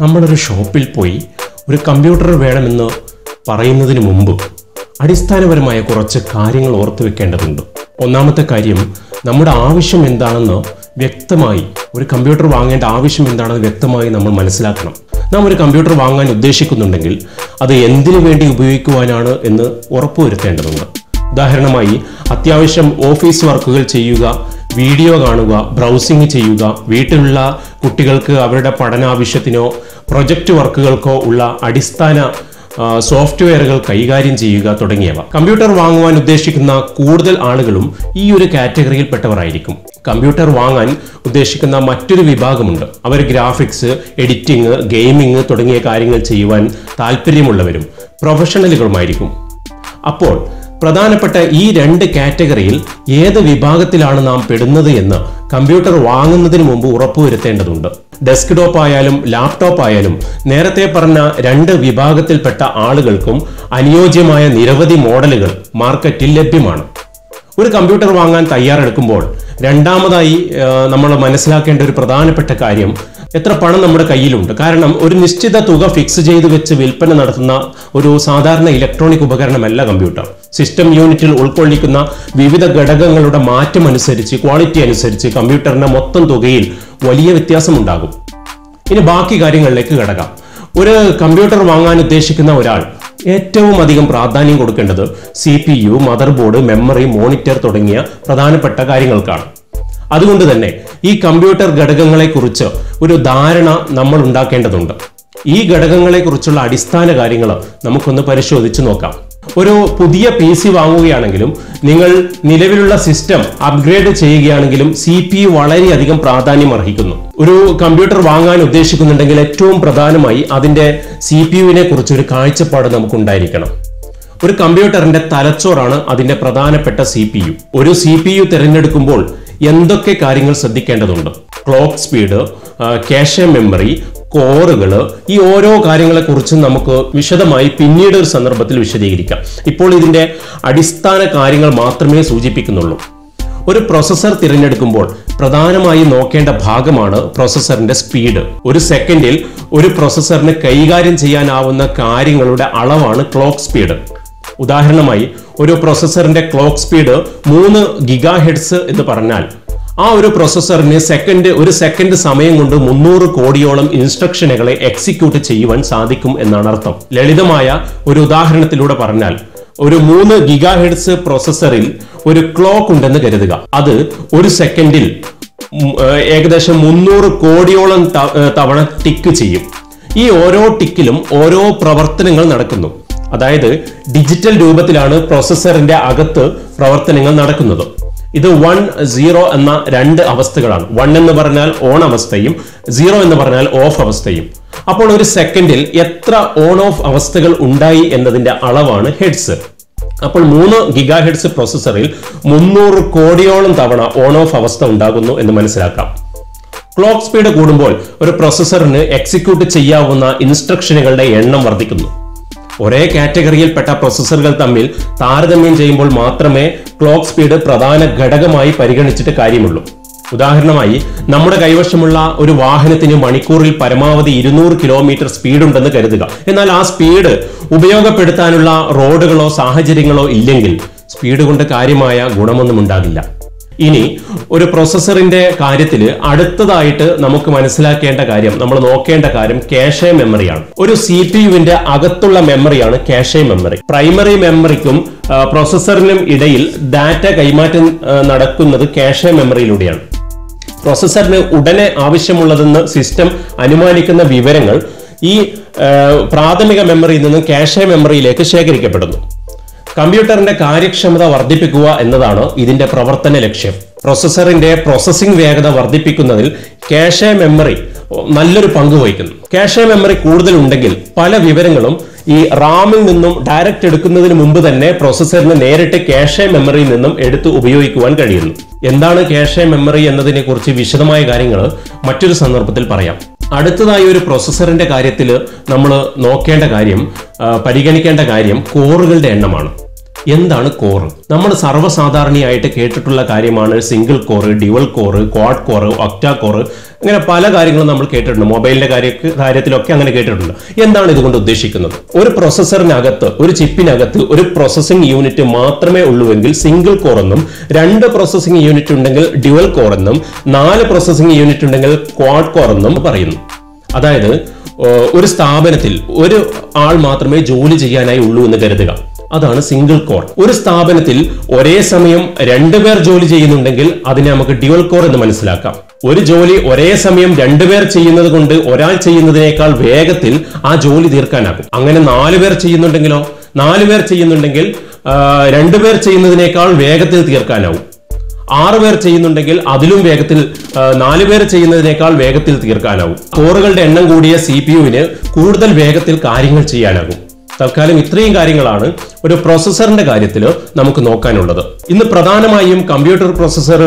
നമ്മളൊരു ഷോപ്പിൽ പോയി ഒരു കമ്പ്യൂട്ടർ വേണമെന്ന് പറയുന്നതിന് മുമ്പ് അടിസ്ഥാനപരമായ കുറച്ച് കാര്യങ്ങൾ ഓർത്തു വെക്കേണ്ടതുണ്ട്. ഒന്നാമത്തെ കാര്യം നമ്മുടെ ആവശ്യം എന്താണെന്ന് വ്യക്തമായി ഒരു കമ്പ്യൂട്ടർ വാങ്ങേണ്ട ആവശ്യം എന്താണെന്ന് വ്യക്തമായി നമ്മൾ മനസ്സിലാക്കണം. നാം ഒരു കമ്പ്യൂട്ടർ വാങ്ങാൻ ഉദ്ദേശിക്കുന്നുണ്ടെങ്കിൽ അത് എന്തിനു വേണ്ടി ഉപയോഗിക്കുവാനാണ് എന്ന് ഉറപ്പുവരുത്തേണ്ടതുണ്ട്. ഉദാഹരണമായി അത്യാവശ്യം ഓഫീസ് വർക്കുകൾ ചെയ്യുക വീഡിയോ കാണുക ബ്രൗസിംഗ് ചെയ്യുക വീട്ടിലുള്ള കുട്ടികൾക്ക് അവരുടെ പഠനാവശ്യത്തിനോ പ്രൊജക്റ്റ് വർക്കുകൾക്കോ ഉള്ള അടിസ്ഥാന സോഫ്റ്റ്വെയറുകൾ കൈകാര്യം ചെയ്യുക തുടങ്ങിയവ. കമ്പ്യൂട്ടർ വാങ്ങുവാൻ ഉദ്ദേശിക്കുന്ന കൂടുതൽ ആളുകളും ഈ ഒരു കാറ്റഗറിയിൽ പെട്ടവരായിരിക്കും കമ്പ്യൂട്ടർ വാങ്ങാൻ ഉദ്ദേശിക്കുന്ന മറ്റൊരു വിഭാഗമുണ്ട്. അവർ ഗ്രാഫിക്സ് എഡിറ്റിംഗ് ഗെയിമിംഗ് തുടങ്ങിയ കാര്യങ്ങൾ ചെയ്യുവാൻ താല്പര്യമുള്ളവരും പ്രൊഫഷണലുകളുമായിരിക്കും അപ്പോൾ പ്രധാനപ്പെട്ട ഈ രണ്ട് കാറ്റഗറിയിൽ ഏത് വിഭാഗത്തിലാണ് നാം പെടുന്നത് എന്ന് കമ്പ്യൂട്ടർ വാങ്ങുന്നതിന് മുമ്പ് ഉറപ്പുവരുത്തേണ്ടതുണ്ട്. ഡെസ്ക്ടോപ്പ് ആയാലും ലാപ്ടോപ്പ് ആയാലും നേരത്തെ പറഞ്ഞ രണ്ട് വിഭാഗത്തിൽപ്പെട്ട ആളുകൾക്കും അനുയോജ്യമായ നിരവധി മോഡലുകൾ മാർക്കറ്റിൽ ലഭ്യമാണ്. ഒരു കമ്പ്യൂട്ടർ വാങ്ങാൻ തയ്യാറെടുക്കുമ്പോൾ രണ്ടാമതായി നമ്മൾ മനസ്സിലാക്കേണ്ട ഒരു പ്രധാനപ്പെട്ട കാര്യം എത്ര പണം നമ്മുടെ കയ്യിലുണ്ട്? കാരണം ഒരു നിശ്ചിത തുക ഫിക്സ് ചെയ്ത് വെച്ച് വിൽപ്പന നടത്തുന്ന ഒരു സാധാരണ ഇലക്ട്രോണിക് ഉപകരണമല്ല കമ്പ്യൂട്ടർ സിസ്റ്റം യൂണിറ്റിൽ ഉൾക്കൊള്ളിക്കുന്ന വിവിധ ഘടകങ്ങളുടെ മാറ്റം അനുസരിച്ച് ക്വാളിറ്റി അനുസരിച്ച് കമ്പ്യൂട്ടറിന്റെ മൊത്തം തുകയിൽ വലിയ വ്യത്യാസമുണ്ടാകും. ഇനി ബാക്കി കാര്യങ്ങളിലേക്ക് കിടക്കാം. ഒരു കമ്പ്യൂട്ടർ വാങ്ങാൻ ഉദ്ദേശിക്കുന്ന ഒരാൾ ഏറ്റവും അധികം പ്രാധാന്യം കൊടുക്കേണ്ടത് C P U motherboard memory monitor തുടങ്ങിയ പ്രധാനപ്പെട്ട കാര്യങ്ങൾക്കാണ്. അതുകൊണ്ട് തന്നെ ഈ കമ്പ്യൂട്ടർ ഘടകങ്ങളെക്കുറിച്ച് ഒരു ധാരണ നമ്മൾ ഉണ്ടാക്കേണ്ടതുണ്ട്. ഈ ഘടകങ്ങളെക്കുറിച്ചുള്ള അടിസ്ഥാന കാര്യങ്ങൾ നമുക്കൊന്ന് പരിശോധിച്ച് നോക്കാം. ഒരു പുതിയ പി സി വാങ്ങുകയാണെങ്കിലും നിങ്ങൾ നിലവിലുള്ള സിസ്റ്റം അപ്ഗ്രേഡ് ചെയ്യുകയാണെങ്കിലും സി പി യു വളരെയധികം പ്രാധാന്യം അർഹിക്കുന്നു. ഒരു കമ്പ്യൂട്ടർ വാങ്ങാൻ ഉദ്ദേശിക്കുന്നുണ്ടെങ്കിൽ ഏറ്റവും പ്രധാനമായി അതിന്റെ സി പി യുവിനെ കുറിച്ച് ഒരു കാഴ്ചപ്പാട് നമുക്കുണ്ടായിരിക്കണം. ഒരു കമ്പ്യൂട്ടറിന്റെ തലച്ചോറാണ് അതിന്റെ പ്രധാനപ്പെട്ട സി പി യു ഒരു സി പി യു തിരഞ്ഞെടുക്കുമ്പോൾ എന്തൊക്കെ കാര്യങ്ങൾ ശ്രദ്ധിക്കേണ്ടതുണ്ട്? ക്ലോക്ക് സ്പീഡ് ക്യാഷ് മെമ്മറി കോറുകൾ ഈ ഓരോ കാര്യങ്ങളെ കുറിച്ചും നമുക്ക് വിശദമായി പിന്നീട് ഒരു സന്ദർഭത്തിൽ വിശദീകരിക്കാം. ഇപ്പോൾ ഇതിന്റെ അടിസ്ഥാന കാര്യങ്ങൾ മാത്രമേ സൂചിപ്പിക്കുന്നുള്ളൂ. ഒരു പ്രൊസസ്സർ തിരഞ്ഞെടുക്കുമ്പോൾ പ്രധാനമായും നോക്കേണ്ട ഭാഗമാണ് പ്രൊസസ്സറിന്റെ സ്പീഡ് ഒരു സെക്കൻഡിൽ ഒരു പ്രൊസസ്സറിന് കൈകാര്യം ചെയ്യാനാവുന്ന കാര്യങ്ങളുടെ അളവാണ് ക്ലോക്ക് സ്പീഡ് ഉദാഹരണമായി ഒരു പ്രോസസ്സറിന്റെ ക്ലോക്ക് സ്പീഡ് മൂന്ന് ഗിഗാ ഹെഡ്സ് എന്ന് പറഞ്ഞാൽ ആ ഒരു പ്രോസസ്സറിന് സെക്കൻഡ് ഒരു സെക്കൻഡ് സമയം കൊണ്ട് മുന്നൂറ് കോടിയോളം ഇൻസ്ട്രക്ഷനുകളെ എക്സിക്യൂട്ട് ചെയ്യുവാൻ സാധിക്കും എന്നാണ് അർത്ഥം. ലളിതമായ ഒരു ഉദാഹരണത്തിലൂടെ പറഞ്ഞാൽ ഒരു മൂന്ന് ഗിഗാ ഹെഡ്സ് പ്രോസസ്സറിൽ ഒരു ക്ലോക്ക് ഉണ്ടെന്ന് കരുതുക. അത് ഒരു സെക്കൻഡിൽ ഏകദേശം മുന്നൂറ് കോടിയോളം തവണ ടിക്ക് ചെയ്യും. ഈ ഓരോ ടിക്കിലും ഓരോ പ്രവർത്തനങ്ങൾ നടക്കുന്നു. അതായത് ഡിജിറ്റൽ രൂപത്തിലാണ് പ്രോസസ്സറിന്റെ അകത്ത് പ്രവർത്തനങ്ങൾ നടക്കുന്നത്. ഇത് വൺ സീറോ എന്ന രണ്ട് അവസ്ഥകളാണ്. വൺ എന്ന് പറഞ്ഞാൽ ഓൺ അവസ്ഥയും സീറോ എന്ന് പറഞ്ഞാൽ ഓഫ് അവസ്ഥയും. അപ്പോൾ ഒരു സെക്കൻഡിൽ എത്ര ഓൺ ഓഫ് അവസ്ഥകൾ ഉണ്ടായി എന്നതിന്റെ അളവാണ് ഹെഡ്സ്. അപ്പോൾ മൂന്ന് ഗിഗാ ഹെഡ്സ് പ്രോസസ്സറിൽ മുന്നൂറ് കോടിയോളം തവണ ഓൺ ഓഫ് അവസ്ഥ ഉണ്ടാകുന്നു എന്ന് മനസ്സിലാക്കാം. ക്ലോക്ക് സ്പീഡ് കൂടുമ്പോൾ ഒരു പ്രോസസറിന് എക്സിക്യൂട്ട് ചെയ്യാവുന്ന ഇൻസ്ട്രക്ഷനുകളുടെ എണ്ണം വർദ്ധിക്കുന്നു. ഒരേ കാറ്റഗറിയിൽപ്പെട്ട പ്രൊസസ്സറുകൾ തമ്മിൽ താരതമ്യം ചെയ്യുമ്പോൾ മാത്രമേ ക്ലോക്ക് സ്പീഡ് പ്രധാന ഘടകമായി പരിഗണിച്ചിട്ട് കാര്യമുള്ളൂ. ഉദാഹരണമായി നമ്മുടെ കൈവശമുള്ള ഒരു വാഹനത്തിന് മണിക്കൂറിൽ പരമാവധി ഇരുന്നൂറ് കിലോമീറ്റർ സ്പീഡ് ഉണ്ടെന്ന് കരുതുക. എന്നാൽ ആ സ്പീഡ് ഉപയോഗപ്പെടുത്താനുള്ള റോഡുകളോ സാഹചര്യങ്ങളോ ഇല്ലെങ്കിൽ സ്പീഡ് കൊണ്ട് കാര്യമായ ഗുണമൊന്നും ഉണ്ടാകില്ല. ഇനി ഒരു പ്രൊസസ്സറിന്റെ കാര്യത്തിൽ അടുത്തതായിട്ട് നമുക്ക് മനസ്സിലാക്കേണ്ട കാര്യം നമ്മൾ നോക്കേണ്ട കാര്യം ക്യാഷെ മെമ്മറിയാണ് ഒരു സി പി യുവിന്റെ അകത്തുള്ള മെമ്മറിയാണ് ക്യാഷെ മെമ്മറി പ്രൈമറി മെമ്മറിക്കും പ്രോസസ്സറിനും ഇടയിൽ ഡാറ്റ കൈമാറ്റം നടക്കുന്നത് ക്യാഷെ മെമ്മറിയിലൂടെയാണ് പ്രൊസസ്സറിന് ഉടനെ ആവശ്യമുള്ളതെന്ന് സിസ്റ്റം അനുമാനിക്കുന്ന വിവരങ്ങൾ ഈ പ്രാഥമിക മെമ്മറിയിൽ നിന്നും ക്യാഷെ മെമ്മറിയിലേക്ക് ശേഖരിക്കപ്പെടുന്നു. കമ്പ്യൂട്ടറിന്റെ കാര്യക്ഷമത വർദ്ധിപ്പിക്കുക എന്നതാണ് ഇതിന്റെ പ്രവർത്തന ലക്ഷ്യം. പ്രൊസസ്സറിന്റെ പ്രോസസ്സിംഗ് വേഗത വർദ്ധിപ്പിക്കുന്നതിൽ ക്യാഷെ മെമ്മറി നല്ലൊരു പങ്ക് വഹിക്കുന്നു. ക്യാഷെ മെമ്മറി കൂടുതൽ ഉണ്ടെങ്കിൽ പല വിവരങ്ങളും ഈ റാമിൽ നിന്നും ഡയറക്റ്റ് എടുക്കുന്നതിന് മുമ്പ് തന്നെ പ്രോസസ്സറിന് നേരിട്ട് ക്യാഷെ മെമ്മറിയിൽ നിന്നും എടുത്ത് ഉപയോഗിക്കുവാൻ കഴിയുന്നു. എന്താണ് ക്യാഷെ മെമ്മറി എന്നതിനെ കുറിച്ച് വിശദമായ കാര്യങ്ങൾ മറ്റൊരു സന്ദർഭത്തിൽ പറയാം. അടുത്തതായി ഒരു പ്രോസസ്സറിന്റെ കാര്യത്തിൽ നമ്മൾ നോക്കേണ്ട കാര്യം പരിഗണിക്കേണ്ട കാര്യം കോറുകളുടെ എണ്ണമാണ്. എന്താണ് കോർ നമ്മൾ സർവസാധാരണയായിട്ട് കേട്ടിട്ടുള്ള കാര്യമാണ് single core dual core quad core octa core അങ്ങനെ പല കാര്യങ്ങളും നമ്മൾ കേട്ടിട്ടുണ്ട്. മൊബൈലിന്റെ കാര്യ കാര്യത്തിലൊക്കെ അങ്ങനെ കേട്ടിട്ടുണ്ട്. എന്താണ് ഇതുകൊണ്ട് ഉദ്ദേശിക്കുന്നത്? ഒരു പ്രോസസ്സറിനകത്ത് ഒരു ചിപ്പിനകത്ത് ഒരു പ്രോസസ്സിംഗ് യൂണിറ്റ് മാത്രമേ ഉള്ളൂവെങ്കിൽ സിംഗിൾ കോർ എന്നും രണ്ട് പ്രോസസ്സിംഗ് യൂണിറ്റ് ഉണ്ടെങ്കിൽ ഡ്യുവൽ കോർ എന്നും നാല് പ്രോസസ്സിംഗ് യൂണിറ്റ് ഉണ്ടെങ്കിൽ ക്വാഡ് കോർ എന്നും പറയുന്നു. അതായത് ഒരു സ്ഥാപനത്തിൽ ഒരു ആൾ മാത്രമേ ജോലി ചെയ്യാനായി ഉള്ളൂ എന്ന് കരുതുക. അതാണ് സിംഗിൾ കോർ ഒരു സ്ഥാപനത്തിൽ ഒരേ സമയം രണ്ടുപേർ ജോലി ചെയ്യുന്നുണ്ടെങ്കിൽ അതിനെ നമുക്ക് ഡ്യുവൽ കോർ എന്ന് മനസ്സിലാക്കാം. ഒരു ജോലി ഒരേ സമയം രണ്ടുപേർ ചെയ്യുന്നത് കൊണ്ട് ഒരാൾ ചെയ്യുന്നതിനേക്കാൾ വേഗത്തിൽ ആ ജോലി തീർക്കാനാകും. അങ്ങനെ നാല് പേർ ചെയ്യുന്നുണ്ടെങ്കിലോ നാല് പേർ ചെയ്യുന്നുണ്ടെങ്കിൽ രണ്ടുപേർ ചെയ്യുന്നതിനേക്കാൾ വേഗത്തിൽ തീർക്കാനാവും. ആറ് പേർ ചെയ്യുന്നുണ്ടെങ്കിൽ അതിലും വേഗത്തിൽ നാല് പേർ ചെയ്യുന്നതിനേക്കാൾ വേഗത്തിൽ തീർക്കാനാവും. കോറുകളുടെ എണ്ണം കൂടിയ സി പി യുവിന് കൂടുതൽ വേഗത്തിൽ കാര്യങ്ങൾ ചെയ്യാനാകും. തൽക്കാലം ഇത്രയും കാര്യങ്ങളാണ് ഒരു പ്രോസസ്സറിന്റെ കാര്യത്തിൽ നമുക്ക് നോക്കാനുള്ളത്. ഇന്ന് പ്രധാനമായും കമ്പ്യൂട്ടർ പ്രോസസ്സർ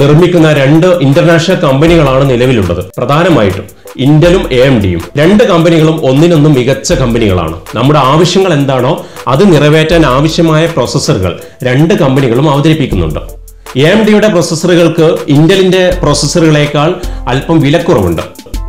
നിർമ്മിക്കുന്ന രണ്ട് ഇന്റർനാഷണൽ കമ്പനികളാണ് നിലവിലുള്ളത്. പ്രധാനമായിട്ടും ഇന്റലും എ എം ഡിയും രണ്ട് കമ്പനികളും ഒന്നിനൊന്നും മികച്ച കമ്പനികളാണ് നമ്മുടെ ആവശ്യങ്ങൾ എന്താണോ അത് നിറവേറ്റാൻ ആവശ്യമായ പ്രോസസ്സറുകൾ രണ്ട് കമ്പനികളും അവതരിപ്പിക്കുന്നുണ്ട്. എ എം ഡിയുടെ പ്രോസസ്സറുകൾക്ക് ഇന്റലിന്റെ പ്രോസസ്സറുകളേക്കാൾ അല്പം വിലക്കുറവുണ്ട്.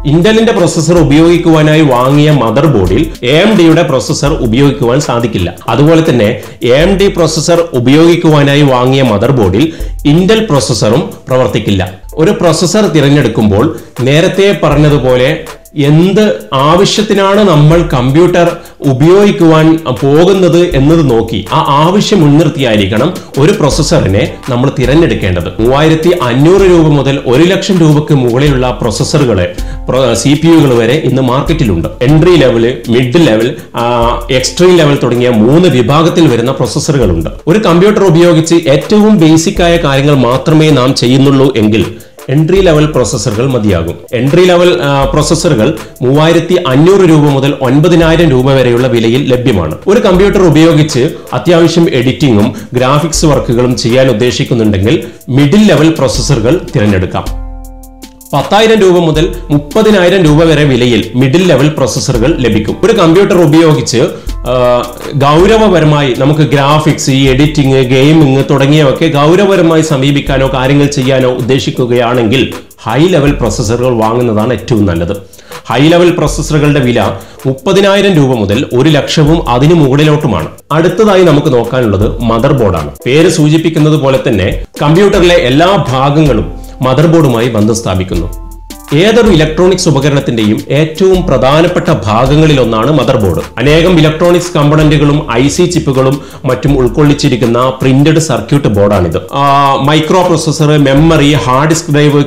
ഇന്റലിന്റെ പ്രോസസ്സർ ഉപയോഗിക്കുവാനായി വാങ്ങിയ മദർ ബോർഡിൽ എ ഡിയുടെ പ്രോസസ്സർ ഉപയോഗിക്കുവാൻ സാധിക്കില്ല. അതുപോലെ തന്നെ എം ഡി പ്രോസസ്സർ ഉപയോഗിക്കുവാനായി വാങ്ങിയ മദർ ബോർഡിൽ ഇന്റൽ പ്രോസസ്സറും പ്രവർത്തിക്കില്ല. ഒരു പ്രോസസ്സർ തിരഞ്ഞെടുക്കുമ്പോൾ നേരത്തെ പറഞ്ഞതുപോലെ എന്ത് ആവശ്യത്തിനാണ് നമ്മൾ കമ്പ്യൂട്ടർ ഉപയോഗിക്കുവാൻ പോകുന്നത് എന്നത് നോക്കി ആ ആവശ്യം മുൻനിർത്തിയായിരിക്കണം ഒരു പ്രൊസസ്സറിനെ നമ്മൾ തിരഞ്ഞെടുക്കേണ്ടത്. മൂവായിരത്തി അഞ്ഞൂറ് രൂപ മുതൽ ഒരു ലക്ഷം രൂപയ്ക്ക് മുകളിലുള്ള പ്രൊസസ്സറുകളെ സി പി യുകൾ വരെ ഇന്ന് മാർക്കറ്റിലുണ്ട്. Entry level mid level extreme level തുടങ്ങിയ മൂന്ന് വിഭാഗത്തിൽ വരുന്ന പ്രൊസസ്സറുകളുണ്ട് ഒരു കമ്പ്യൂട്ടർ ഉപയോഗിച്ച് ഏറ്റവും ബേസിക് ആയ കാര്യങ്ങൾ മാത്രമേ നാം ചെയ്യുന്നുള്ളൂ എങ്കിൽ എൻട്രി ലെവൽ പ്രോസസ്സറുകൾ മതിയാകും. എൻട്രി ലെവൽ പ്രോസസ്സറുകൾ മൂവായിരത്തി അഞ്ഞൂറ് രൂപ മുതൽ ഒൻപതിനായിരം രൂപ വരെയുള്ള വിലയിൽ ലഭ്യമാണ്. ഒരു കമ്പ്യൂട്ടർ ഉപയോഗിച്ച് അത്യാവശ്യം എഡിറ്റിംഗും ഗ്രാഫിക്സ് വർക്കുകളും ചെയ്യാൻ ഉദ്ദേശിക്കുന്നുണ്ടെങ്കിൽ മിഡിൽ ലെവൽ പ്രോസസ്സറുകൾ തിരഞ്ഞെടുക്കാം. പത്തായിരം രൂപ മുതൽ മുപ്പതിനായിരം രൂപ വരെ വിലയിൽ മിഡിൽ ലെവൽ പ്രോസസ്സറുകൾ ലഭിക്കും. ഒരു കമ്പ്യൂട്ടർ ഉപയോഗിച്ച് ഗൗരവപരമായി നമുക്ക് ഗ്രാഫിക്സ് ഈ എഡിറ്റിംഗ് ഗെയിമിംഗ് തുടങ്ങിയവയൊക്കെ ഗൗരവപരമായി സമീപിക്കാനോ കാര്യങ്ങൾ ചെയ്യാനോ ഉദ്ദേശിക്കുകയാണെങ്കിൽ ഹൈ ലെവൽ പ്രോസസ്സറുകൾ വാങ്ങുന്നതാണ് ഏറ്റവും നല്ലത്. ഹൈ ലെവൽ പ്രോസസ്സറുകളുടെ വില മുപ്പതിനായിരം രൂപ മുതൽ ഒരു ലക്ഷവും അതിനു മുകളിലോട്ടുമാണ്. അടുത്തതായി നമുക്ക് നോക്കാനുള്ളത് മദർ ബോർഡാണ് പേര് സൂചിപ്പിക്കുന്നത് പോലെ തന്നെ കമ്പ്യൂട്ടറിലെ എല്ലാ ഭാഗങ്ങളും മദർ ബോർഡുമായി ബന്ധം സ്ഥാപിക്കുന്നു. ഏതൊരു ഇലക്ട്രോണിക്സ് ഉപകരണത്തിന്റെയും ഏറ്റവും പ്രധാനപ്പെട്ട ഭാഗങ്ങളിലൊന്നാണ് മദർ ബോർഡ് അനേകം ഇലക്ട്രോണിക്സ് കമ്പണന്റുകളും ഐ സി ചിപ്പുകളും മറ്റും ഉൾക്കൊള്ളിച്ചിരിക്കുന്ന printed circuit ബോർഡാണിത് microprocessor memory hard disk drive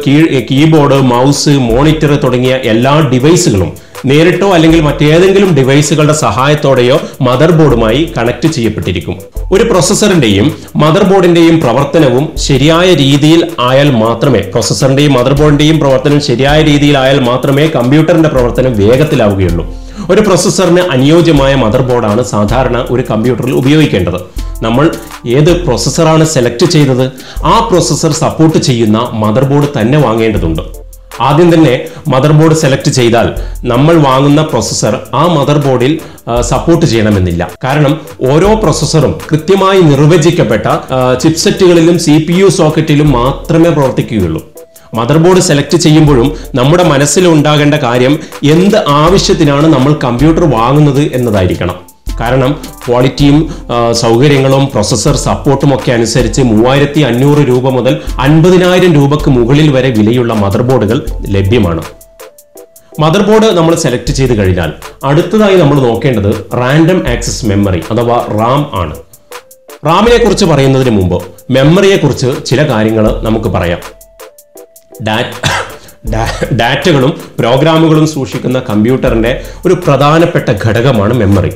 keyboard mouse monitor തുടങ്ങിയ എല്ലാ ഡിവൈസുകളും നേരിട്ടോ അല്ലെങ്കിൽ മറ്റേതെങ്കിലും ഡിവൈസുകളുടെ സഹായത്തോടെയോ മദർ ബോർഡുമായി കണക്ട് ചെയ്യപ്പെട്ടിരിക്കും. ഒരു പ്രൊസസ്സറിന്റെയും മദർ ബോർഡിന്റെയും പ്രവർത്തനവും ശരിയായ രീതിയിൽ ആയാൽ മാത്രമേ പ്രൊസസ്സറിന്റെയും മദർ ബോർഡിന്റെയും പ്രവർത്തനം ശരിയായ രീതിയിൽ ആയാൽ മാത്രമേ കമ്പ്യൂട്ടറിന്റെ പ്രവർത്തനം വേഗത്തിലാവുകയുള്ളൂ. ഒരു പ്രൊസസ്സറിന് അനുയോജ്യമായ മദർ ബോർഡാണ് സാധാരണ ഒരു കമ്പ്യൂട്ടറിൽ ഉപയോഗിക്കേണ്ടത്. നമ്മൾ ഏത് പ്രൊസസ്സറാണ് സെലക്ട് ചെയ്തത്? ആ പ്രൊസസ്സർ സപ്പോർട്ട് ചെയ്യുന്ന മദർ ബോർഡ് തന്നെ വാങ്ങേണ്ടതുണ്ട്. ആദ്യം തന്നെ മദർ ബോർഡ് സെലക്ട് ചെയ്താൽ നമ്മൾ വാങ്ങുന്ന പ്രൊസസ്സർ ആ മദർ ബോർഡിൽ സപ്പോർട്ട് ചെയ്യണമെന്നില്ല. കാരണം ഓരോ പ്രൊസസ്സറും കൃത്യമായി നിർവചിക്കപ്പെട്ട ചിപ്സെറ്റുകളിലും സി പി യു സോക്കറ്റിലും മാത്രമേ പ്രവർത്തിക്കുകയുള്ളൂ. മദർ ബോർഡ് സെലക്ട് ചെയ്യുമ്പോഴും നമ്മുടെ മനസ്സിലുണ്ടാകേണ്ട കാര്യം എന്ത് ആവശ്യത്തിനാണ് നമ്മൾ കമ്പ്യൂട്ടർ വാങ്ങുന്നത് എന്നതായിരിക്കണം. കാരണം ക്വാളിറ്റിയും സൗകര്യങ്ങളും പ്രൊസസ്സർ സപ്പോർട്ടും ഒക്കെ അനുസരിച്ച് മൂവായിരത്തി അഞ്ഞൂറ് രൂപ മുതൽ അൻപതിനായിരം രൂപയ്ക്ക് മുകളിൽ വരെ വിലയുള്ള മദർ ബോർഡുകൾ ലഭ്യമാണ്. മദർ ബോർഡ് നമ്മൾ സെലക്ട് ചെയ്ത് കഴിഞ്ഞാൽ അടുത്തതായി നമ്മൾ നോക്കേണ്ടത് റാൻഡം ആക്സസ് മെമ്മറി അഥവാ റാം ആണ്. റാമിനെ കുറിച്ച് പറയുന്നതിന് മുമ്പ് മെമ്മറിയെ കുറിച്ച് ചില കാര്യങ്ങൾ നമുക്ക് പറയാം. ഡാറ്റ ഡാറ്റകളും പ്രോഗ്രാമുകളും സൂക്ഷിക്കുന്ന കമ്പ്യൂട്ടറിന്റെ ഒരു പ്രധാനപ്പെട്ട ഘടകമാണ് മെമ്മറി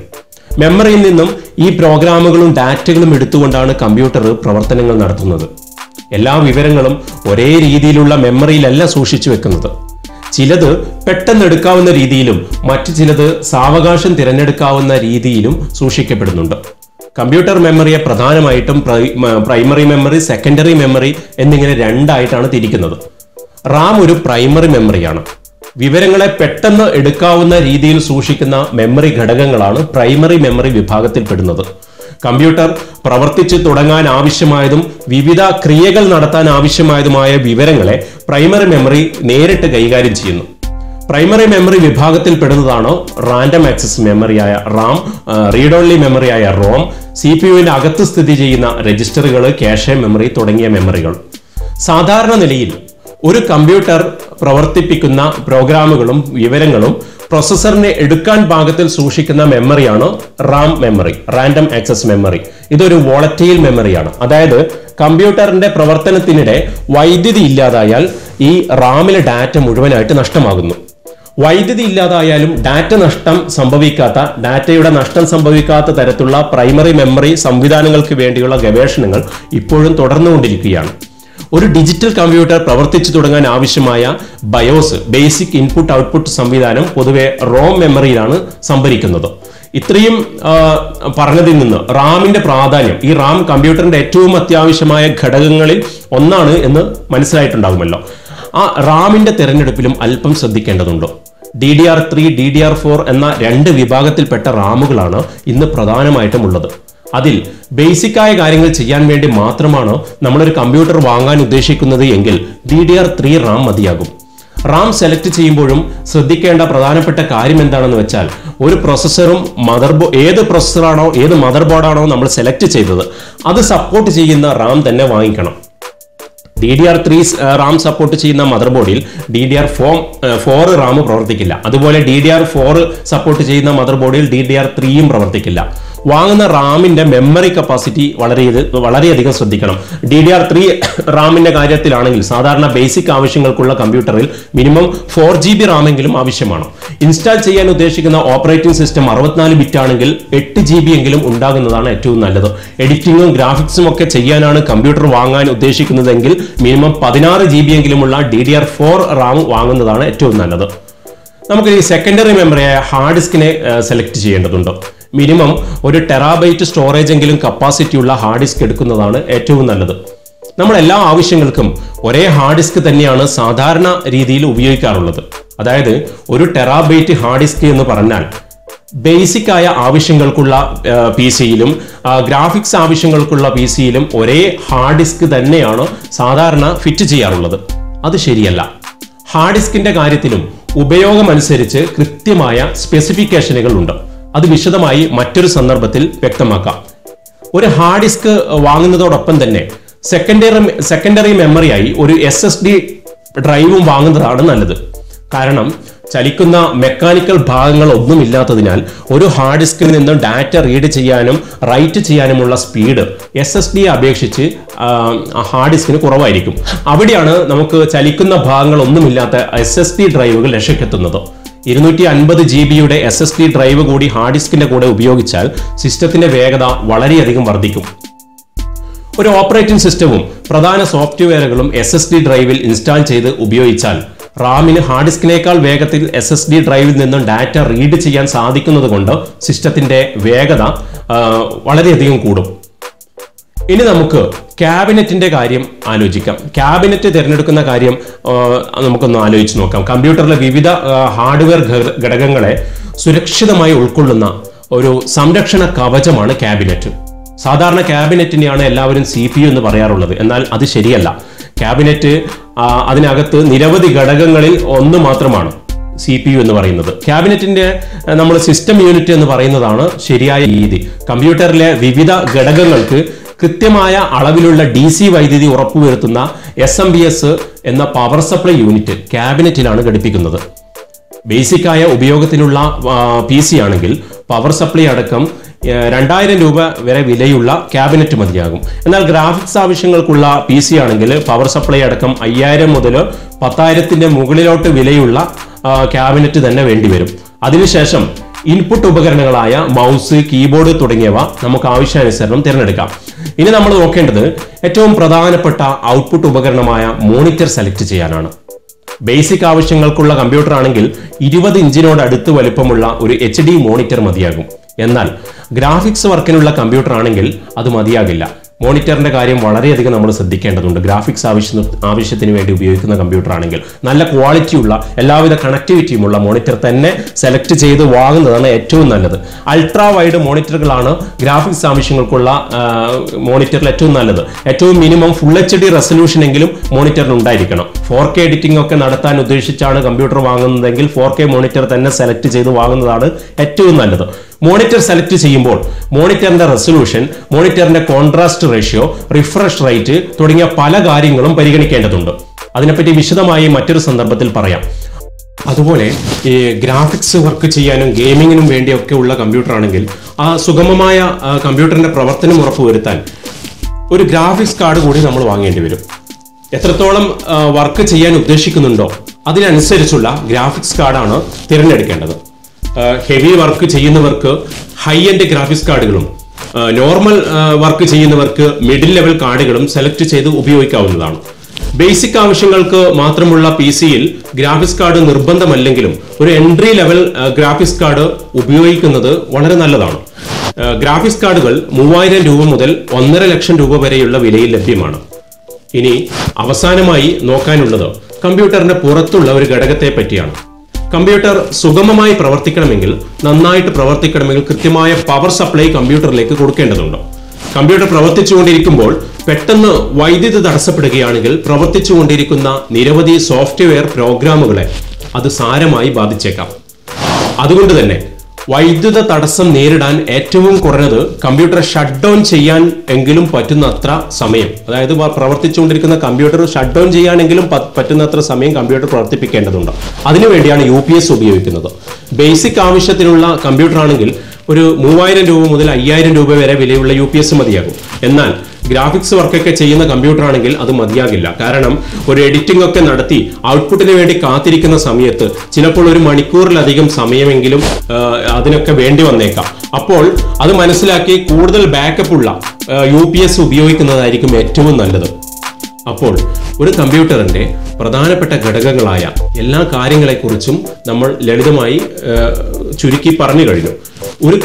മെമ്മറിയിൽ നിന്നും ഈ പ്രോഗ്രാമുകളും ഡാറ്റകളും എടുത്തുകൊണ്ടാണ് കമ്പ്യൂട്ടർ പ്രവർത്തനങ്ങൾ നടത്തുന്നത്. എല്ലാ വിവരങ്ങളും ഒരേ രീതിയിലുള്ള മെമ്മറിയിലല്ല സൂക്ഷിച്ചു വെക്കുന്നത്. ചിലത് പെട്ടെന്ന് എടുക്കാവുന്ന രീതിയിലും മറ്റു ചിലത് സാവകാശം തിരഞ്ഞെടുക്കാവുന്ന രീതിയിലും സൂക്ഷിക്കപ്പെടുന്നുണ്ട്. കമ്പ്യൂട്ടർ മെമ്മറിയെ പ്രധാനമായിട്ടും പ്രൈമറി മെമ്മറി സെക്കൻഡറി മെമ്മറി എന്നിങ്ങനെ രണ്ടായിട്ടാണ് തിരിക്കുന്നത്. റാം ഒരു പ്രൈമറി മെമ്മറിയാണ് വിവരങ്ങളെ പെട്ടെന്ന് എടുക്കാവുന്ന രീതിയിൽ സൂക്ഷിക്കുന്ന മെമ്മറി ഘടകങ്ങളാണ് പ്രൈമറി മെമ്മറി വിഭാഗത്തിൽപ്പെടുന്നത് കമ്പ്യൂട്ടർ പ്രവർത്തിച്ച് തുടങ്ങാൻ ആവശ്യമായതും വിവിധ ക്രിയകൾ നടത്താൻ ആവശ്യമായതുമായ വിവരങ്ങളെ പ്രൈമറി മെമ്മറി നേരിട്ട് കൈകാര്യം ചെയ്യുന്നു. പ്രൈമറി മെമ്മറി വിഭാഗത്തിൽ പെടുന്നതാണ് റാൻഡം ആക്സസ് മെമ്മറിയായ റാം റീഡ് ഓൺലി മെമ്മറിയായ റോം സി പി യുവിന്റെ അകത്ത് സ്ഥിതി ചെയ്യുന്ന രജിസ്റ്ററുകൾ ക്യാഷെ മെമ്മറി തുടങ്ങിയ മെമ്മറികൾ സാധാരണ നിലയിൽ ഒരു കമ്പ്യൂട്ടർ പ്രവർത്തിപ്പിക്കുന്ന പ്രോഗ്രാമുകളും വിവരങ്ങളും പ്രോസസ്സറിനെ എടുക്കാൻ ഭാഗത്തിൽ സൂക്ഷിക്കുന്ന മെമ്മറിയാണ് RAM memory random access memory. ഇതൊരു വോളറ്റൈൽ മെമ്മറിയാണ്. അതായത് കമ്പ്യൂട്ടറിന്റെ പ്രവർത്തനത്തിനിടെ വൈദ്യുതി ഇല്ലാതായാൽ ഈ റാമിലെ ഡാറ്റ മുഴുവനായിട്ട് നഷ്ടമാകുന്നു. വൈദ്യുതി ഇല്ലാതായാലും ഡാറ്റ നഷ്ടം സംഭവിക്കാത്ത ഡാറ്റയുടെ നഷ്ടം സംഭവിക്കാത്ത തരത്തിലുള്ള പ്രൈമറി മെമ്മറി സംവിധാനങ്ങൾക്ക് വേണ്ടിയുള്ള ഗവേഷണങ്ങൾ ഇപ്പോഴും തുടർന്നുകൊണ്ടിരിക്കുകയാണ്. ഒരു ഡിജിറ്റൽ കമ്പ്യൂട്ടർ പ്രവർത്തിച്ചു തുടങ്ങാൻ ആവശ്യമായ ബയോസ് ബേസിക് ഇൻപുട്ട് ഔട്ട്പുട്ട് സംവിധാനം പൊതുവെ റോം മെമ്മറിയിലാണ് സംഭരിക്കുന്നത്. ഇത്രയും പറഞ്ഞതിൽ നിന്ന് റാമിന്റെ പ്രാധാന്യം ഈ റാം കമ്പ്യൂട്ടറിന്റെ ഏറ്റവും അത്യാവശ്യമായ ഘടകങ്ങളിൽ ഒന്നാണ് എന്ന് മനസ്സിലായിട്ടുണ്ടാകുമല്ലോ ആ റാമിന്റെ തിരഞ്ഞെടുപ്പിലും അല്പം ശ്രദ്ധിക്കേണ്ടതുണ്ട്. D D R three D D R four എന്ന രണ്ട് വിഭാഗത്തിൽപ്പെട്ട റാമുകളാണ് ഇന്ന് പ്രധാനമായിട്ടും ഉള്ളത്. അതിൽ ബേസിക് ആയ കാര്യങ്ങൾ ചെയ്യാൻ വേണ്ടി മാത്രമാണ് നമ്മളൊരു കമ്പ്യൂട്ടർ വാങ്ങാൻ ഉദ്ദേശിക്കുന്നത് എങ്കിൽ D D R three RAM മതിയാകും. റാം സെലക്ട് ചെയ്യുമ്പോഴും ശ്രദ്ധിക്കേണ്ട പ്രധാനപ്പെട്ട കാര്യം എന്താണെന്ന് വെച്ചാൽ ഒരു പ്രൊസസ്സറും മദർ ബോ ഏത് പ്രൊസസ്സറാണോ ഏത് മദർ ബോർഡാണോ നമ്മൾ സെലക്ട് ചെയ്തത് അത് സപ്പോർട്ട് ചെയ്യുന്ന റാം തന്നെ വാങ്ങിക്കണം. D D R three RAM support ചെയ്യുന്ന മദർ ബോർഡിൽ D D R four four RAM പ്രവർത്തിക്കില്ല. അതുപോലെ D D R four support ചെയ്യുന്ന മദർ ബോർഡിൽ ഡി ഡി ആർ ത്രീയും പ്രവർത്തിക്കില്ല. വാങ്ങുന്ന റാമിന്റെ മെമ്മറി കപ്പാസിറ്റി വളരെ വളരെയധികം ശ്രദ്ധിക്കണം. ഡി ഡി ആർ ത്രീ റാമിന്റെ കാര്യത്തിലാണെങ്കിൽ സാധാരണ ബേസിക് ആവശ്യങ്ങൾക്കുള്ള കമ്പ്യൂട്ടറിൽ മിനിമം ഫോർ ജി ബി റാമെങ്കിലും ആവശ്യമാണ്. ഇൻസ്റ്റാൾ ചെയ്യാൻ ഉദ്ദേശിക്കുന്ന ഓപ്പറേറ്റിംഗ് സിസ്റ്റം അറുപത്തിനാല് ബിറ്റ് ആണെങ്കിൽ എട്ട് ജി ബി എങ്കിലും ഉണ്ടാകുന്നതാണ് ഏറ്റവും നല്ലത്. എഡിറ്റിംഗും ഗ്രാഫിക്സും ഒക്കെ ചെയ്യാനാണ് കമ്പ്യൂട്ടർ വാങ്ങാൻ ഉദ്ദേശിക്കുന്നതെങ്കിൽ മിനിമം പതിനാറ് G B എങ്കിലുമുള്ള D D R four RAM വാങ്ങുന്നതാണ് ഏറ്റവും നല്ലത്. നമുക്ക് ഈ സെക്കൻഡറി മെമ്മറിയായ ഹാർഡ് ഡിസ്കിനെ സെലക്ട് ചെയ്യേണ്ടതുണ്ട്. മിനിമം ഒരു ടെറാബൈറ്റ് സ്റ്റോറേജ് എങ്കിലും കപ്പാസിറ്റി ഉള്ള ഹാർഡ് ഡിസ്ക് എടുക്കുന്നതാണ് ഏറ്റവും നല്ലത്. നമ്മൾ എല്ലാ ആവശ്യങ്ങൾക്കും ഒരേ ഹാർഡ് ഡിസ്ക് തന്നെയാണ് സാധാരണ രീതിയിൽ ഉപയോഗിക്കാറുള്ളത്. അതായത് ഒരു ടെറാബൈറ്റ് ഹാർഡ് ഡിസ്ക് എന്ന് പറഞ്ഞാൽ ബേസിക് ആയ ആവശ്യങ്ങൾക്കുള്ള പി സിയിലും ഗ്രാഫിക്സ് ആവശ്യങ്ങൾക്കുള്ള പി സിയിലും ഒരേ ഹാർഡ് ഡിസ്ക് തന്നെയാണ് സാധാരണ ഫിറ്റ് ചെയ്യാറുള്ളത്. അത് ശരിയല്ല. ഹാർഡ് ഡിസ്കിന്റെ കാര്യത്തിലും ഉപയോഗമനുസരിച്ച് കൃത്യമായ സ്പെസിഫിക്കേഷനുകൾ ഉണ്ട്. അത് വിശദമായി മറ്റൊരു സന്ദർഭത്തിൽ വ്യക്തമാക്കാം. ഒരു ഹാർഡ് ഡിസ്ക് വാങ്ങുന്നതോടൊപ്പം തന്നെ സെക്കൻഡറി സെക്കൻഡറി മെമ്മറിയായി ഒരു എസ് എസ് ഡി ഡ്രൈവും വാങ്ങുന്നതാണ് നല്ലത്. കാരണം ചലിക്കുന്ന മെക്കാനിക്കൽ ഭാഗങ്ങൾ ഒന്നുമില്ലാത്തതിനാൽ ഒരു ഹാർഡ് ഡിസ്കിൽ നിന്നും ഡാറ്റ റീഡ് ചെയ്യാനും റൈറ്റ് ചെയ്യാനുമുള്ള സ്പീഡ് എസ് എസ് ഡിയെ അപേക്ഷിച്ച് ഹാർഡ് ഡിസ്കിന് കുറവായിരിക്കും. അവിടെയാണ് നമുക്ക് ചലിക്കുന്ന ഭാഗങ്ങൾ ഒന്നുമില്ലാത്ത എസ് എസ് ഡി ഡ്രൈവുകൾ രക്ഷയ്ക്കെത്തുന്നത് ഇരുന്നൂറ്റി അൻപത് ജി ബിയുടെ എസ് എസ് ഡി ഡ്രൈവ് കൂടി ഹാർഡ് ഡിസ്കിന്റെ കൂടെ ഉപയോഗിച്ചാൽ സിസ്റ്റത്തിന്റെ വേഗത വളരെയധികം വർദ്ധിക്കും. ഒരു ഓപ്പറേറ്റിംഗ് സിസ്റ്റവും പ്രധാന സോഫ്റ്റ്വെയറുകളും എസ് എസ് ഡി ഡ്രൈവിൽ ഇൻസ്റ്റാൾ ചെയ്ത് ഉപയോഗിച്ചാൽ റാമിന് ഹാർഡ് ഡിസ്കിനേക്കാൾ വേഗത്തിൽ എസ് എസ് ഡി ഡ്രൈവിൽ നിന്നും ഡാറ്റ റീഡ് ചെയ്യാൻ സാധിക്കുന്നത് കൊണ്ട് സിസ്റ്റത്തിന്റെ വേഗത വളരെയധികം കൂടും. ഇനി നമുക്ക് ക്യാബിനറ്റിന്റെ കാര്യം ആലോചിക്കാം. ക്യാബിനറ്റ് തിരഞ്ഞെടുക്കുന്ന കാര്യം നമുക്കൊന്ന് ആലോചിച്ച് നോക്കാം. കമ്പ്യൂട്ടറിലെ വിവിധ ഹാർഡ്വെയർ ഘടകങ്ങളെ സുരക്ഷിതമായി ഉൾക്കൊള്ളുന്ന ഒരു സംരക്ഷണ കവചമാണ് ക്യാബിനറ്റ്. സാധാരണ ക്യാബിനറ്റിനെയാണ് എല്ലാവരും സി പി യു എന്ന് പറയാറുള്ളത്. എന്നാൽ അത് ശരിയല്ല. ക്യാബിനറ്റ് അതിനകത്ത് നിരവധി ഘടകങ്ങളിൽ ഒന്ന് മാത്രമാണ് സി പി യു എന്ന് പറയുന്നത്. ക്യാബിനറ്റിന്റെ നമ്മൾ സിസ്റ്റം യൂണിറ്റ് എന്ന് പറയുന്നതാണ് ശരിയായ രീതി. കമ്പ്യൂട്ടറിലെ വിവിധ ഘടകങ്ങൾക്ക് കൃത്യമായ അളവിലുള്ള ഡി സി വൈദ്യുതി ഉറപ്പുവരുത്തുന്ന എസ് എം ബി എസ് എന്ന പവർ സപ്ലൈ യൂണിറ്റ് ക്യാബിനറ്റിലാണ് ഘടിപ്പിക്കുന്നത്. ബേസിക്കായ ഉപയോഗത്തിനുള്ള പി സി ആണെങ്കിൽ പവർ സപ്ലൈ അടക്കം രണ്ടായിരം രൂപ വരെ വിലയുള്ള ക്യാബിനറ്റ് മതിയാകും. എന്നാൽ ഗ്രാഫിക്സ് ആവശ്യങ്ങൾക്കുള്ള പി സി ആണെങ്കിൽ പവർ സപ്ലൈ അടക്കം അയ്യായിരം മുതൽ പത്തായിരത്തിന്റെ മുകളിലോട്ട് വിലയുള്ള ക്യാബിനറ്റ് തന്നെ വേണ്ടിവരും. അതിനുശേഷം ഇൻപുട്ട് ഉപകരണങ്ങളായ മൗസ് കീബോർഡ് തുടങ്ങിയവ നമുക്ക് ആവശ്യാനുസരണം തിരഞ്ഞെടുക്കാം. ഇനി നമ്മൾ നോക്കേണ്ടത് ഏറ്റവും പ്രധാനപ്പെട്ട ഔട്ട്പുട്ട് ഉപകരണമായ മോണിറ്റർ സെലക്ട് ചെയ്യാനാണ്. ബേസിക് ആവശ്യങ്ങൾക്കുള്ള കമ്പ്യൂട്ടർ ആണെങ്കിൽ ഇരുപത് ഇഞ്ചിനോട് അടുത്ത് വലിപ്പമുള്ള ഒരു എച്ച് ഡി മോണിറ്റർ മതിയാകും. എന്നാൽ ഗ്രാഫിക്സ് വർക്കിനുള്ള കമ്പ്യൂട്ടർ ആണെങ്കിൽ അത് മതിയാകില്ല. മോണിറ്ററിന്റെ കാര്യം വളരെയധികം നമ്മൾ ശ്രദ്ധിക്കേണ്ടതുണ്ട്. ഗ്രാഫിക്സ് ആവശ്യ ആവശ്യത്തിന് വേണ്ടി ഉപയോഗിക്കുന്ന കമ്പ്യൂട്ടർ ആണെങ്കിൽ നല്ല ക്വാളിറ്റിയുള്ള എല്ലാവിധ കണക്ടിവിറ്റിയുമുള്ള മോണിറ്റർ തന്നെ സെലക്ട് ചെയ്ത് വാങ്ങുന്നതാണ് ഏറ്റവും നല്ലത്. അൾട്രാ വൈഡ് മോണിറ്ററുകളാണ് ഗ്രാഫിക്സ് ആവശ്യങ്ങൾക്കുള്ള മോണിറ്ററിൽ ഏറ്റവും നല്ലത്. ഏറ്റവും minimum full H D resolution എങ്കിലും മോണിറ്ററിന് ഉണ്ടായിരിക്കണം. ഫോർ കെ എഡിറ്റിംഗ് ഒക്കെ നടത്താൻ ഉദ്ദേശിച്ചാണ് കമ്പ്യൂട്ടർ വാങ്ങുന്നതെങ്കിൽ ഫോർ കെ മോണിറ്റർ തന്നെ സെലക്ട് ചെയ്ത് വാങ്ങുന്നതാണ് ഏറ്റവും നല്ലത്. മോണിറ്റർ സെലക്ട് ചെയ്യുമ്പോൾ മോണിറ്ററിന്റെ റെസൊല്യൂഷൻ മോണിറ്ററിന്റെ കോൺട്രാസ്റ്റ് റേഷ്യോ റിഫ്രഷ് റേറ്റ് തുടങ്ങിയ പല കാര്യങ്ങളും പരിഗണിക്കേണ്ടതുണ്ട്. അതിനെപ്പറ്റി വിശദമായി മറ്റൊരു സന്ദർഭത്തിൽ പറയാം. അതുപോലെ ഈ ഗ്രാഫിക്സ് വർക്ക് ചെയ്യാനും ഗെയിമിങ്ങിനും വേണ്ടിയൊക്കെ ഉള്ള കമ്പ്യൂട്ടർ ആണെങ്കിൽ ആ സുഗമമായ കമ്പ്യൂട്ടറിന്റെ പ്രവർത്തനം ഉറപ്പുവരുത്താൻ ഒരു ഗ്രാഫിക്സ് കാർഡ് കൂടി നമ്മൾ വാങ്ങേണ്ടി വരും. എത്രത്തോളം വർക്ക് ചെയ്യാൻ ഉദ്ദേശിക്കുന്നുണ്ടോ? അതിനനുസരിച്ചുള്ള ഗ്രാഫിക്സ് കാർഡാണ് തിരഞ്ഞെടുക്കേണ്ടത്. ഹെവി വർക്ക് ചെയ്യുന്നവർക്ക് ഹൈ എൻഡ് ഗ്രാഫിക്സ് കാർഡുകളും നോർമൽ വർക്ക് ചെയ്യുന്നവർക്ക് മിഡിൽ ലെവൽ കാർഡുകളും സെലക്ട് ചെയ്ത് ഉപയോഗിക്കാവുന്നതാണ്. ബേസിക് ആവശ്യങ്ങൾക്ക് മാത്രമുള്ള പി സിയിൽ ഗ്രാഫിക്സ് കാർഡ് നിർബന്ധമല്ലെങ്കിലും ഒരു എൻട്രി ലെവൽ ഗ്രാഫിക്സ് കാർഡ് ഉപയോഗിക്കുന്നത് വളരെ നല്ലതാണ്. ഗ്രാഫിക്സ് കാർഡുകൾ മൂവായിരം രൂപ മുതൽ ഒന്നര ലക്ഷം രൂപ വരെയുള്ള വിലയിൽ ലഭ്യമാണ്. ഇനി അവസാനമായി നോക്കാനുള്ളത് കമ്പ്യൂട്ടറിന്റെ പുറത്തുള്ള ഒരു ഘടകത്തെ പറ്റിയാണ് കമ്പ്യൂട്ടർ സുഗമമായി പ്രവർത്തിക്കണമെങ്കിൽ നന്നായിട്ട് പ്രവർത്തിക്കണമെങ്കിൽ കൃത്യമായ പവർ സപ്ലൈ കമ്പ്യൂട്ടറിലേക്ക് കൊടുക്കേണ്ടതുണ്ട്. കമ്പ്യൂട്ടർ പ്രവർത്തിച്ചുകൊണ്ടിരിക്കുമ്പോൾ പെട്ടെന്ന് വൈദ്യുതി തടസ്സപ്പെടുകയാണെങ്കിൽ പ്രവർത്തിച്ചുകൊണ്ടിരിക്കുന്ന നിരവധി സോഫ്റ്റ്വെയർ പ്രോഗ്രാമുകളെ അത് സാരമായി ബാധിച്ചേക്കാം. അതുകൊണ്ട് തന്നെ വൈദ്യുത തടസ്സം നേരിടാൻ ഏറ്റവും കുറഞ്ഞത് കമ്പ്യൂട്ടർ ഷട്ട് ഡൗൺ ചെയ്യാൻ എങ്കിലും പറ്റുന്നത്ര സമയം. അതായത് പ്രവർത്തിച്ചുകൊണ്ടിരിക്കുന്ന കമ്പ്യൂട്ടർ ഷട്ട് ഡൗൺ ചെയ്യാനെങ്കിലും പറ്റുന്നത്ര സമയം കമ്പ്യൂട്ടർ പ്രവർത്തിപ്പിക്കേണ്ടതുണ്ട്. അതിനുവേണ്ടിയാണ് യു പി എസ് ഉപയോഗിക്കുന്നത്. ബേസിക് ആവശ്യത്തിനുള്ള കമ്പ്യൂട്ടർ ആണെങ്കിൽ ഒരു മൂവായിരം രൂപ മുതൽ അയ്യായിരം രൂപ വരെ വിലയുള്ള യു പി എസ് മതിയാകും. എന്നാൽ ഗ്രാഫിക്സ് വർക്കൊക്കെ ചെയ്യുന്ന കമ്പ്യൂട്ടർ ആണെങ്കിൽ അത് മതിയാകില്ല. കാരണം ഒരു എഡിറ്റിംഗ് ഒക്കെ നടത്തി ഔട്ട്പുട്ടിന് വേണ്ടി കാത്തിരിക്കുന്ന സമയത്ത് ചിലപ്പോൾ ഒരു മണിക്കൂറിലധികം സമയമെങ്കിലും അതിനൊക്കെ വേണ്ടി വന്നേക്കാം. അപ്പോൾ അത് മനസ്സിലാക്കി കൂടുതൽ ബാക്കപ്പ് ഉള്ള യു പി എസ് ഉപയോഗിക്കുന്നതായിരിക്കും ഏറ്റവും നല്ലത്. അപ്പോൾ ഒരു കമ്പ്യൂട്ടറിന്റെ പ്രധാനപ്പെട്ട ഘടകങ്ങളായ എല്ലാ കാര്യങ്ങളെക്കുറിച്ചും നമ്മൾ ലളിതമായി ചുരുക്കി പറഞ്ഞു കഴിഞ്ഞു. ഒരു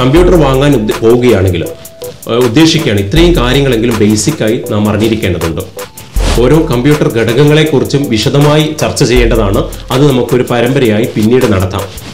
കമ്പ്യൂട്ടർ വാങ്ങാൻ പോവുകയാണെങ്കിൽ ഉദ്ദേശിക്കുകയാണ്. ഇത്രയും കാര്യങ്ങളെങ്കിലും ബേസിക്കായി നാം അറിഞ്ഞിരിക്കേണ്ടതുണ്ട്. ഓരോ കമ്പ്യൂട്ടർ ഘടകങ്ങളെക്കുറിച്ചും വിശദമായി ചർച്ച ചെയ്യേണ്ടതാണ്. അത് നമുക്കൊരു പരമ്പരയായി പിന്നീട് നടത്താം.